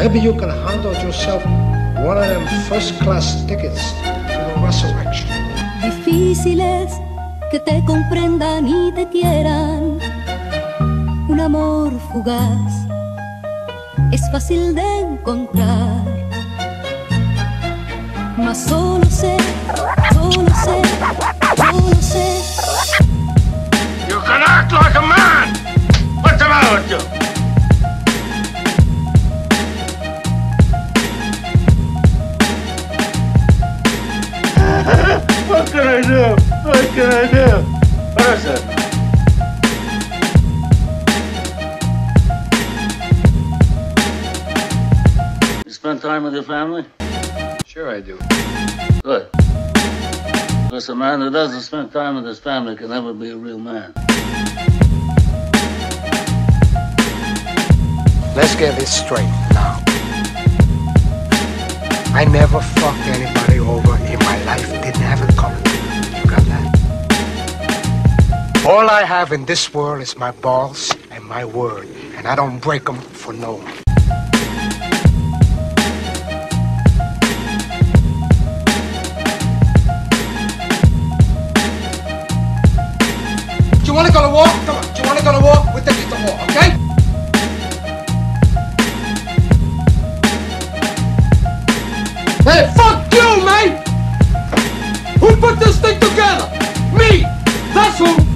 Maybe you can handle yourself one of them first class tickets to the resurrection. Difícil es que te comprendan y te quieran. Un amor fugaz es fácil de encontrar. Mas solo sé, solo sé, what can I do? What can I do? What is it? You spend time with your family? Sure, I do. Good. Because a man who doesn't spend time with his family can never be a real man. Let's get this straight now. I never fucked anybody over All I have in this world is my balls and my word, and I don't break them for no one. Do you want to go to war? Come on. Do you want to go to war? We'll take you to war, okay? Hey, fuck you, man! Who put this thing together? Me! That's! Who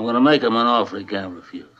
I'm gonna make him an offer he can't refuse.